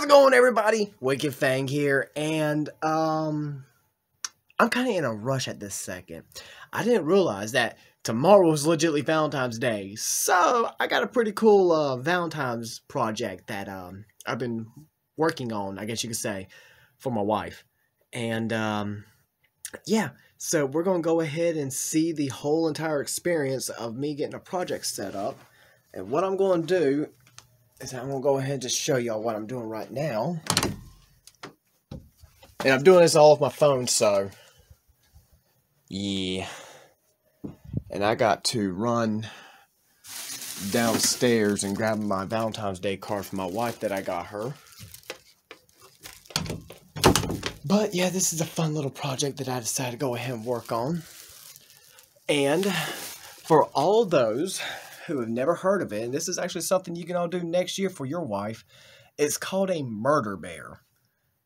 How's it going, everybody? Wicked Fang here, and um, I'm kind of in a rush at this second. I didn't realize that tomorrow is legitimately Valentine's Day, so I got a pretty cool uh, Valentine's project that um I've been working on, I guess you could say, for my wife, and um, yeah. So we're gonna go ahead and see the whole entire experience of me getting a project set up, and what I'm going to do is I'm gonna go ahead and just show y'all what I'm doing right now. And I'm doing this all off my phone, so yeah. And I got to run downstairs and grab my Valentine's Day card from my wife that I got her. But yeah, this is a fun little project that I decided to go ahead and work on. And for all those who have never heard of it, and this is actually something you can all do next year for your wife, it's called a murder bear.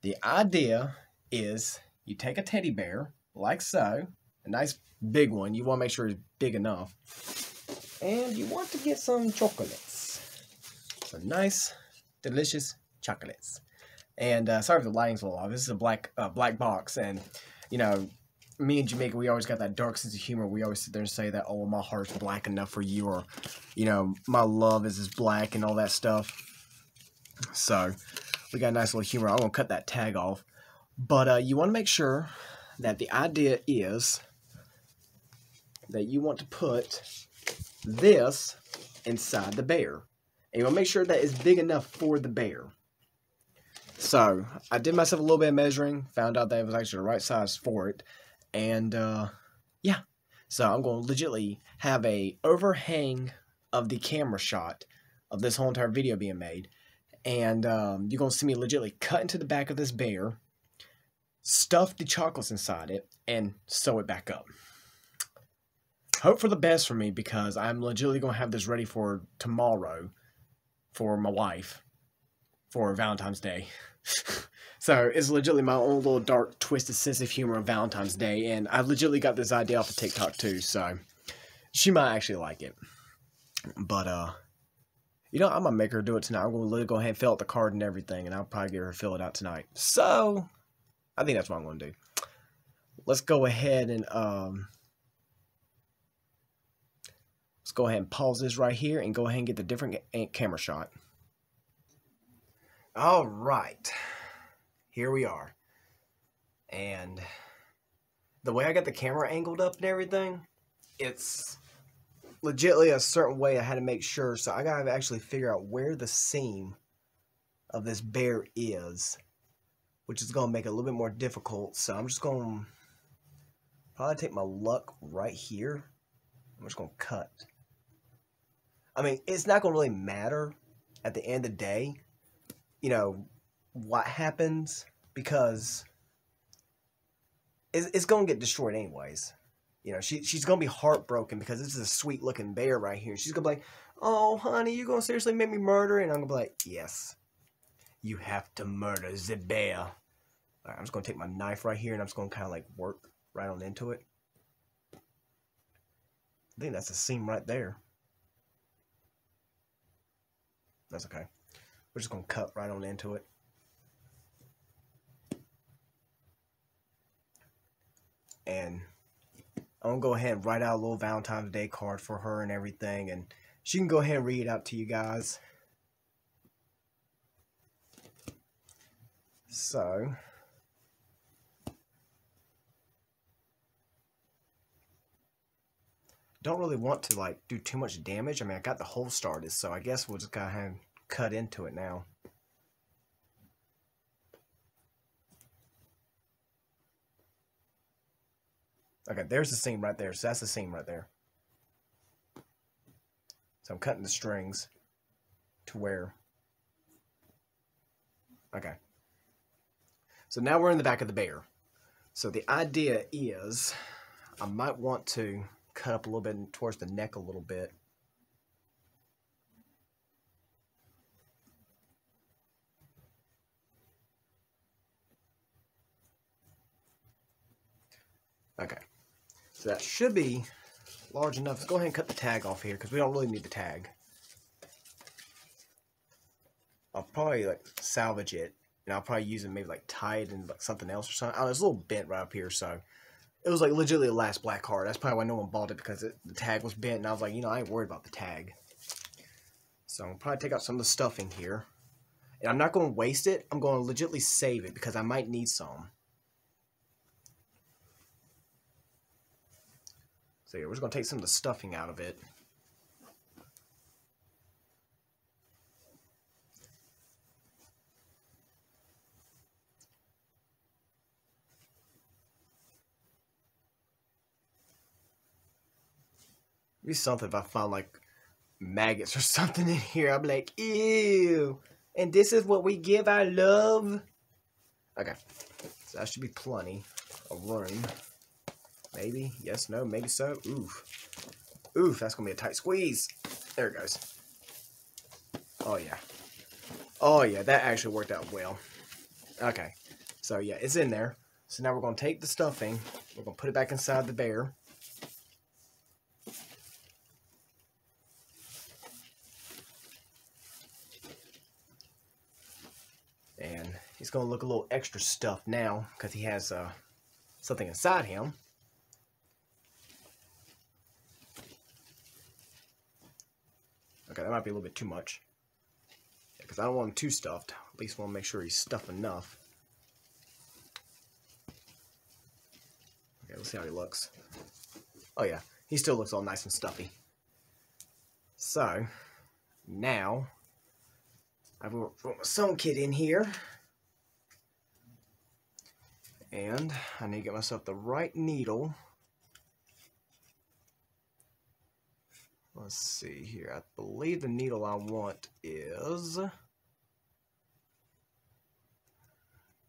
The idea is you take a teddy bear, like so, a nice big one. You want to make sure it's big enough. And you want to get some chocolates. Some nice, delicious chocolates. And uh, sorry if the lighting's a little off. This is a black uh, black box, and you know me and Jamaica, we always got that dark sense of humor. We always sit there and say that, oh, my heart's black enough for you, or, you know, my love is as black and all that stuff. So, we got a nice little humor. I'm going to cut that tag off. But uh, you want to make sure that the idea is that you want to put this inside the bear. And you want to make sure that it's big enough for the bear. So, I did myself a little bit of measuring, found out that it was actually the right size for it and uh, yeah. So I'm going to legitly have a overhang of the camera shot of this whole entire video being made, and um, you're going to see me legitly cut into the back of this bear, stuff the chocolates inside it, and sew it back up. Hope for the best for me because I'm legitimately going to have this ready for tomorrow for my wife for Valentine's Day. so it's legitimately my own little dark, twisted sense of humor on Valentine's Day, and I legitimately got this idea off of TikTok too, so she might actually like it. But uh, you know, I'm gonna make her do it tonight. I'm gonna go ahead and fill out the card and everything, and I'll probably get her to fill it out tonight. So I think that's what I'm gonna do. Let's go ahead and um. Let's go ahead and pause this right here and go ahead and get the different camera shot. All right. Here we are. And the way I got the camera angled up and everything, it's legitly a certain way I had to make sure. So I got to actually figure out where the seam of this bear is, which is going to make it a little bit more difficult. So I'm just to probably take my luck right here. I'm just to cut. I mean, it's not to really matter at the end of the day you know, what happens because it's, it's going to get destroyed anyways. You know, she, she's going to be heartbroken because this is a sweet looking bear right here. She's going to be like, oh, honey, you're going to seriously make me murder? And I'm going to be like, yes, you have to murder the bear. All right, I'm just going to take my knife right here and I'm just going to kind of like work right on into it. I think that's a seam right there. That's okay. We're just going to cut right on into it. And I'm to go ahead and write out a little Valentine's Day card for her and everything. And she can go ahead and read it out to you guys. So... don't really want to like do too much damage. I mean, I got the hole started, so I guess we'll just go ahead and cut into it now. Okay, there's the seam right there. So that's the seam right there. So I'm cutting the strings to where. Okay. So now we're in the back of the bear. So the idea is I might want to cut up a little bit towards the neck a little bit. Okay. So that should be large enough. Let's go ahead and cut the tag off here because we don't really need the tag. I'll probably like salvage it, and I'll probably use it maybe like tie it in like something else or something. Oh, it's a little bent right up here, so it was like legitimately the last black card. That's probably why no one bought it because it, the tag was bent, and I was like, you know, I ain't worried about the tag. So I'll probably take out some of the stuffing here. And I'm not going to waste it. I'm going to legitimately save it because I might need some. So yeah, we're just going to take some of the stuffing out of it. Be something if I found like maggots or something in here. I'm like, ew. And this is what we give our love. Okay. So that should be plenty of room. Maybe. Yes, no, maybe so. Oof. Oof, that's going to be a tight squeeze. There it goes. Oh, yeah. Oh, yeah, that actually worked out well. Okay. So, yeah, it's in there. So now we're going to take the stuffing. We're going to put it back inside the bear. And he's going to look a little extra stuffed now because he has uh, something inside him. Okay, that might be a little bit too much. Because I don't want him too stuffed. At least want to make sure he's stuffed enough. Okay, let's see how he looks. Oh yeah, he still looks all nice and stuffy. So, now I've got my sewn kit in here. And I need to get myself the right needle. Let's see here. I believe the needle I want is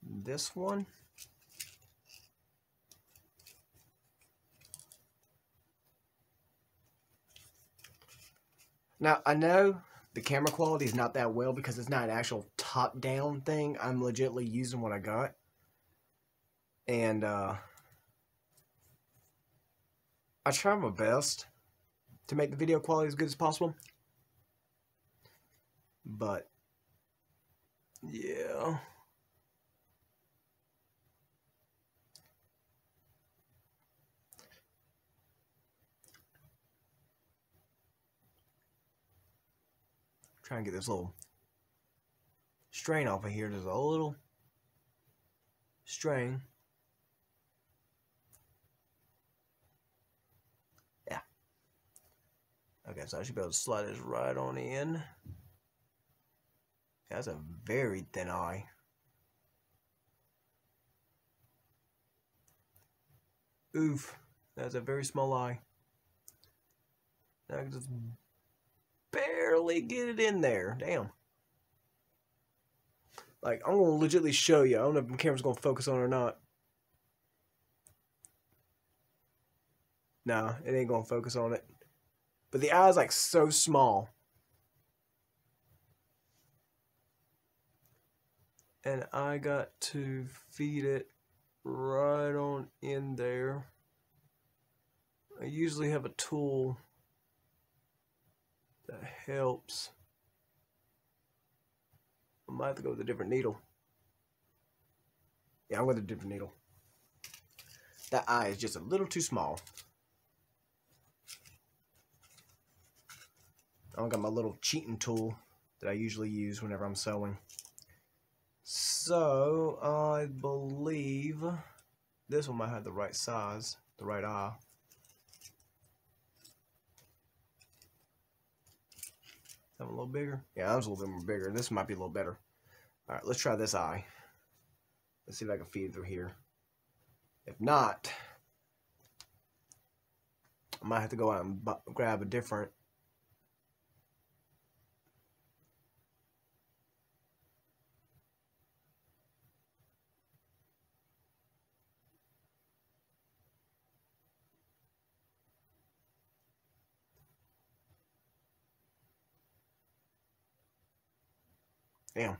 this one. Now, I know the camera quality is not that well because it's not an actual top-down thing. I'm legitimately using what I got. And, uh, I try my best to make the video quality as good as possible. But, yeah. Try and get this little strain off of here. There's a little strain. Okay, so I should be able to slide this right on in. That's a very thin eye. Oof. That's a very small eye. Now I can just barely get it in there. Damn. Like, I'm going to legitly show you. I don't know if the camera's going to focus on it or not. Nah, it ain't going to focus on it. But the eye's like so small. And I got to feed it right on in there. I usually have a tool that helps. I might have to go with a different needle. Yeah, I'm with a different needle. That eye is just a little too small. I got my little cheating tool that I usually use whenever I'm sewing. So, I believe this one might have the right size, the right eye. That one a little bigger? Yeah, that was a little bit more bigger. This might be a little better. All right, let's try this eye. Let's see if I can feed through here. If not, I might have to go out and grab a different Damn.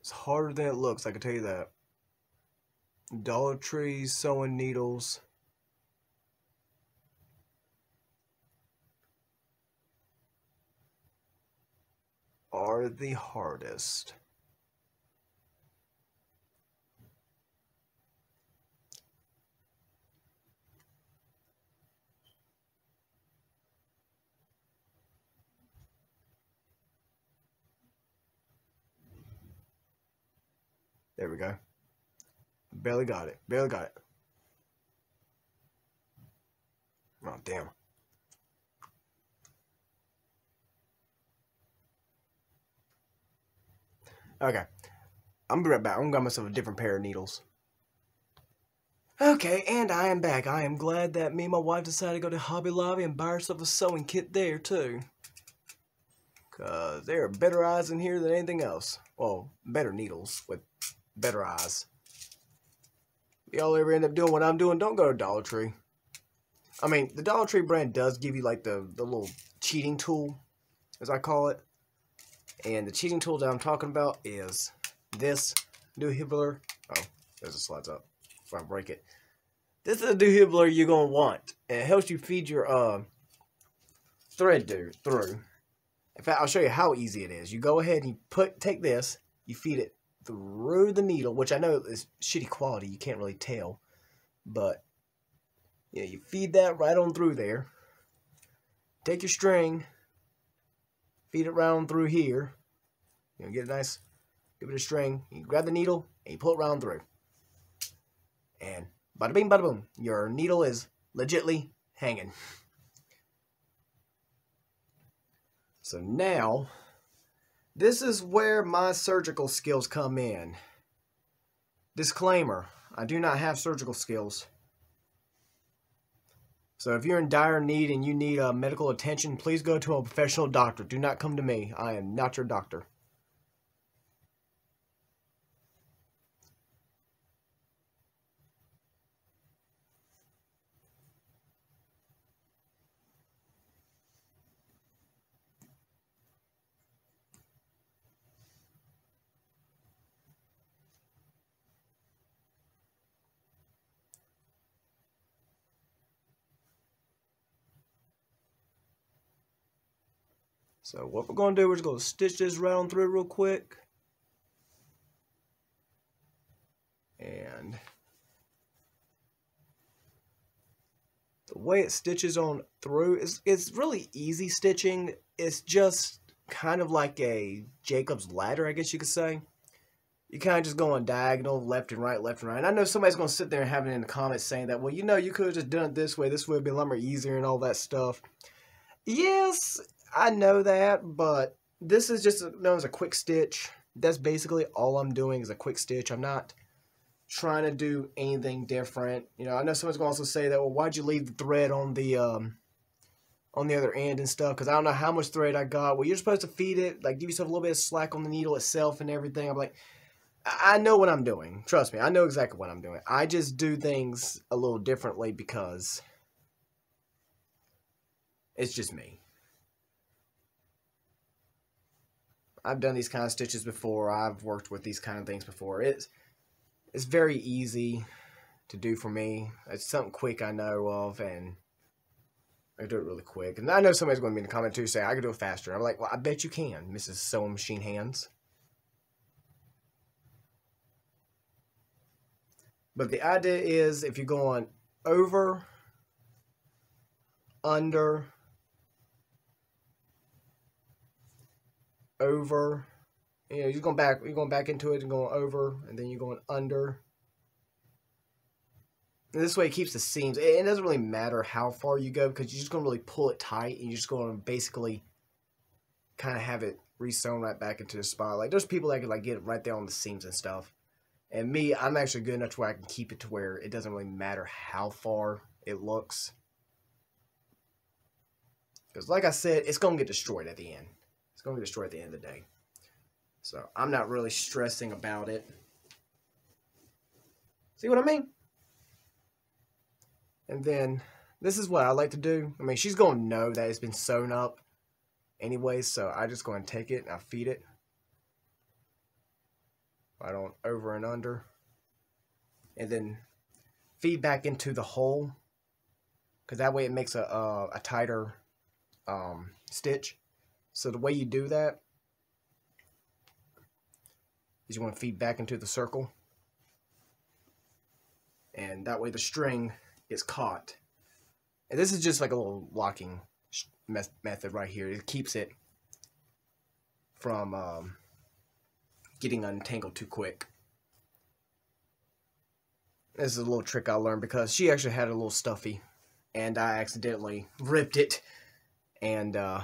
It's harder than it looks, I can tell you that. Dollar Tree sewing needles. are the hardest. There we go. Barely got it. Barely got it. Oh, damn. Okay. I'm be right back. I'm gonna grab myself a different pair of needles. Okay, and I am back. I am glad that me and my wife decided to go to Hobby Lobby and buy herself a sewing kit there, too. Because there are better eyes in here than anything else. Well, better needles with better eyes. Y'all ever end up doing what I'm doing, don't go to Dollar Tree. I mean, the Dollar Tree brand does give you, like, the, the little cheating tool, as I call it. And the cheating tool that I'm talking about is this dehibbler. Oh, there's a slides up if I break it. This is a dehibbler you're going to want. And it helps you feed your uh, thread through. In fact, I'll show you how easy it is. You go ahead and you put take this, you feed it through the needle, which I know is shitty quality. You can't really tell. But, you know, you feed that right on through there. Take your string, feed it round through here. You know, get a nice, give it a string. You grab the needle and you pull it round through. And bada bing, bada boom. Your needle is legitly hanging. So now, this is where my surgical skills come in. Disclaimer, I do not have surgical skills. So if you're in dire need and you need uh, medical attention, please go to a professional doctor. Do not come to me. I am not your doctor. So what we're going to do, we're just going to stitch this round through real quick. And the way it stitches on through is it's really easy stitching. It's just kind of like a Jacob's ladder, I guess you could say. You kind of just go on diagonal, left and right, left and right. And I know somebody's going to sit there and have it in the comments saying that, well, you know, you could have just done it this way. This would have been a lot more easier and all that stuff. Yes, I know that, but this is just known as a quick stitch. That's basically all I'm doing is a quick stitch. I'm not trying to do anything different. You know, I know someone's going to also say that, well, why'd you leave the thread on the um, on the other end and stuff? Because I don't know how much thread I got. Well, you're supposed to feed it, like give yourself a little bit of slack on the needle itself and everything. I'm like, I know what I'm doing. Trust me, I know exactly what I'm doing. I just do things a little differently because it's just me. I've done these kind of stitches before. I've worked with these kind of things before. It's it's very easy to do for me. It's something quick I know of, and I do it really quick. And I know somebody's going to be in the comment too saying I can do it faster. I'm like, well, I bet you can, Mrs. Sewing Machine Hands. But the idea is if you're going over, under, over. You know, you're going back. You're going back into it and going over, and then you're going under. And this way, it keeps the seams. It, doesn't really matter how far you go because you're just going to really pull it tight, and you're just going to basically kind of have it resewn right back into the spot. Like there's people that can like get it right there on the seams and stuff. And me, I'm actually good enough to where I can keep it to where it doesn't really matter how far it looks. Because like I said, it's going to get destroyed at the end. Going to get destroyed at the end of the day. So I'm not really stressing about it. See what I mean? And then this is what I like to do. I mean, she's going to know that it's been sewn up anyway, so I just go and take it and I feed it. I don't over and under. And then feed back into the hole. Because that way it makes a, a, a tighter um, stitch. So the way you do that is you want to feed back into the circle. And that way the string is caught. And this is just like a little locking method right here. It keeps it from um, getting untangled too quick. This is a little trick I learned because she actually had a little stuffy and I accidentally ripped it and uh,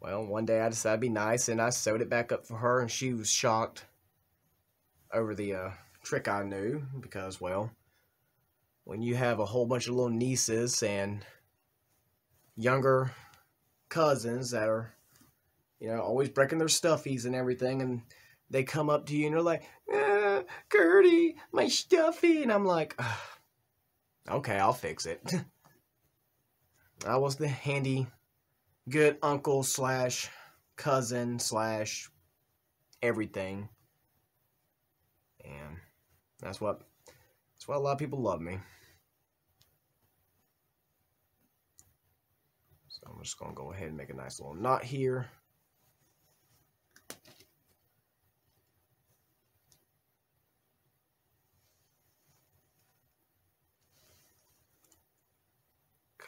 well one day I decided to be nice and I sewed it back up for her and she was shocked over the uh, trick I knew because well when you have a whole bunch of little nieces and younger cousins that are you know always breaking their stuffies and everything and they come up to you and they're like, ah, Gertie, my stuffy. And I'm like, okay, I'll fix it. I was the handy, good uncle slash cousin slash everything. And that's what, that's why a lot of people love me. So I'm just to go ahead and make a nice little knot here.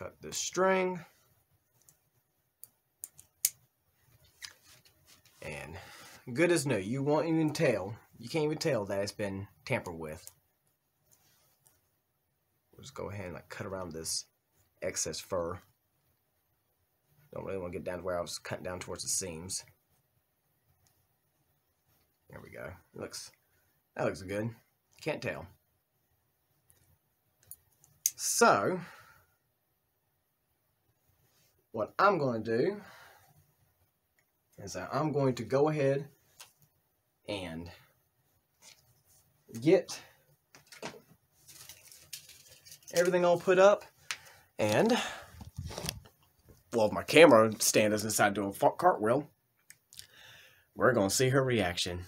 cut this string. And good as new. You won't even tell. You can't even tell that it's been tampered with. We'll just go ahead and like cut around this excess fur. Don't really want to get down to where I was cutting down towards the seams. There we go. Looks that looks good. Can't tell. So what I'm going to do is that I'm going to go ahead and get everything all put up and well my camera stand doesn't decide to do a cartwheel. We're going to see her reaction.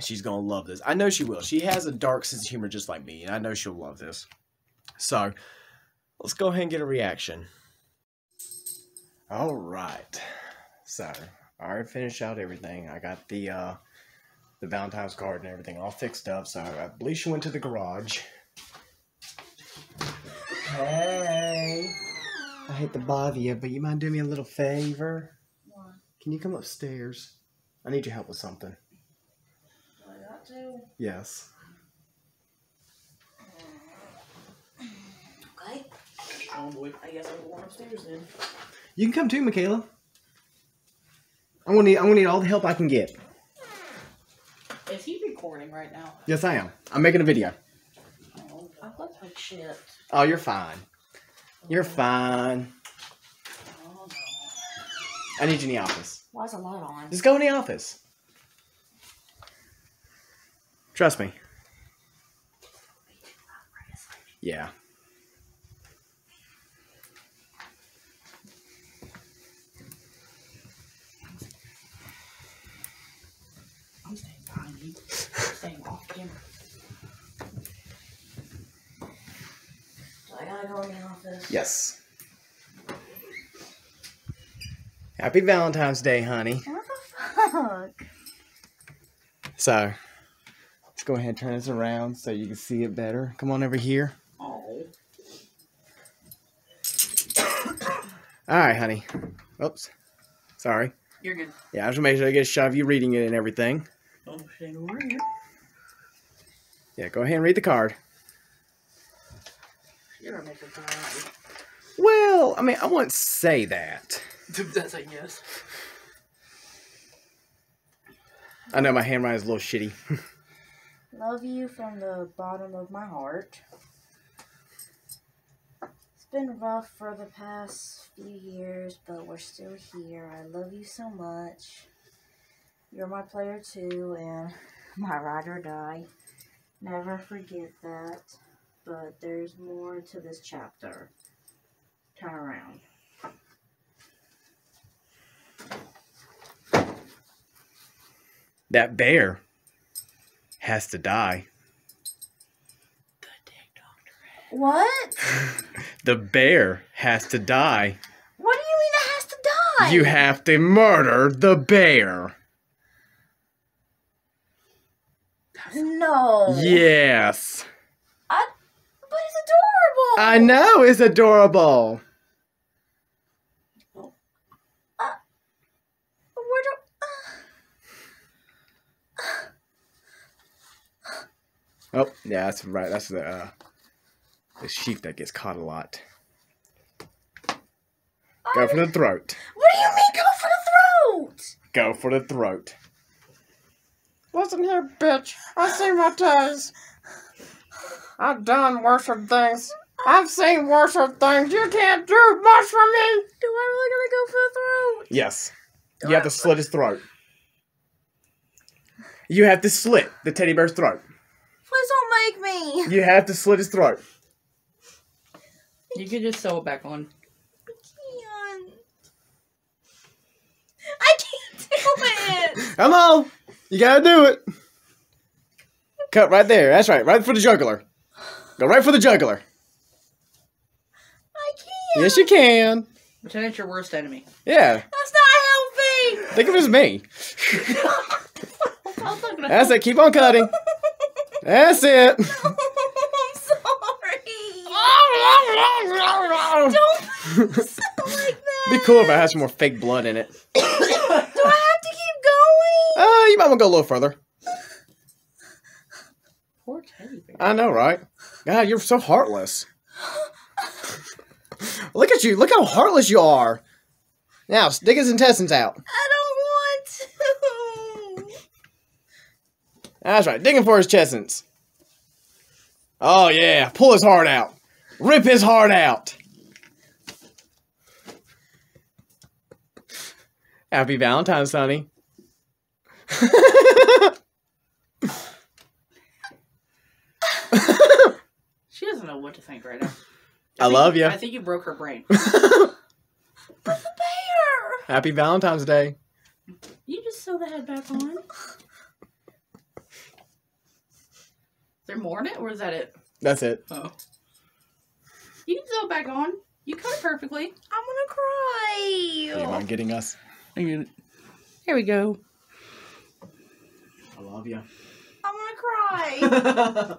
She's going to love this. I know she will. She has a dark sense of humor just like me and I know she'll love this. So let's go ahead and get a reaction. All right. So, I already finished out everything. I got the uh, the Valentine's card and everything all fixed up. So, I believe she went to the garage. Hey. I hate to bother you, but you mind doing me a little favor? What? Can you come upstairs? I need your help with something. I got to? Yes. Okay. Oh boy, I guess I'm going upstairs then. You can come too, Michaela. I'm gonna need I'm gonna need all the help I can get. Is he recording right now? Yes, I am. I'm making a video. Oh, I look like shit. Oh, you're fine. You're fine. Oh, no. I need you in the office. Why is the light on? Just go in the office. Trust me. Yeah. Yes. Happy Valentine's Day, honey. What the fuck? So, let's go ahead and turn this around so you can see it better. Come on over here. Oh. All right, honey. Oops. Sorry. You're good. Yeah, I just make sure I get a shot of you reading it and everything. Oh, over here. Yeah, go ahead and read the card. You're a maker Well, I mean, I wouldn't say that. That's a yes. I know my handwriting is a little shitty. Love you from the bottom of my heart. It's been rough for the past few years, but we're still here. I love you so much. You're my player too, and my ride or die. Never forget that but there's more to this chapter. Turn around. That bear has to die. Doctor. What? the bear has to die. What do you mean it has to die? You have to murder the bear. No. Yes. I, but it's adorable. I know it's adorable. Where do, Oh, yeah, that's right. That's the uh, the sheep that gets caught a lot. Go for the throat. what do you mean go for the throat? Go for the throat. Listen here, bitch. I see my toes. I've done worse things. I've seen worse things. You can't do much for me. Do I really gotta go for the throat? Yes. You have to slit his throat. You have to slit the teddy bear's throat. Please don't make me. You have to slit his throat. You can just sew it back on. I can't. I can't do it. Come on. You gotta do it. Cut right there. That's right. Right for the jugular. Go right for the jugular. I can't. Yes, you can. Pretend it's your worst enemy. Yeah. That's not healthy. Think of it as me. I was not gonna- That's it. Keep on cutting. That's it. I'm sorry. Don't Don't sound like that. Be cool if I had some more fake blood in it. Do I have to keep going? Uh, you might want to go a little further. Poor teddy bear. I know, right? God, you're so heartless. Look at you. Look how heartless you are. Now, stick his intestines out. I don't want to. That's right. Digging for his chestnuts. Oh, yeah. Pull his heart out. Rip his heart out. Happy Valentine's, honey. She doesn't know what to think right now. I think- love you. I think you broke her brain. Bear. Happy Valentine's Day. You just sew the head back on. Is there more in it, or is that it? That's it. Oh. You can sew it back on. You cut it perfectly. I'm gonna cry. Do you mind getting us? Here we go. I love you. I'm gonna cry.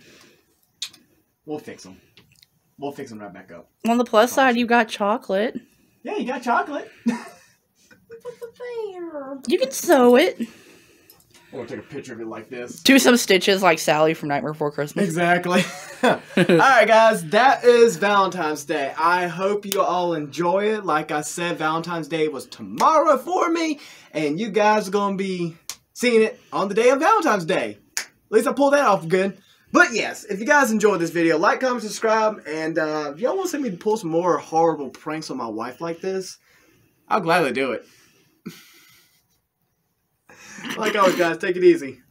we'll fix them. We'll fix them right back up. On the plus side, you got chocolate. Yeah, you got chocolate. Bear. You can sew it. We'll take a picture of it like this. Do some stitches like Sally from Nightmare Before Christmas. Exactly. all right, guys, that is Valentine's Day. I hope you all enjoy it. Like I said, Valentine's Day was tomorrow for me, and you guys are going to be seeing it on the day of Valentine's Day. At least I pulled that off good. But yes, if you guys enjoyed this video, like, comment, subscribe, and uh, if y'all want to see me pull some more horrible pranks on my wife like this, I'll gladly do it. like always, guys, take it easy.